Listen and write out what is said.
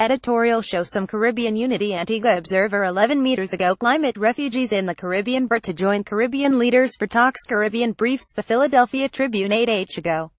Editorial show some Caribbean unity Antigua Observer 11 meters ago. Climate refugees in the Caribbean Burt to join Caribbean leaders for talks. Caribbean briefs. The Philadelphia Tribune 8 H ago.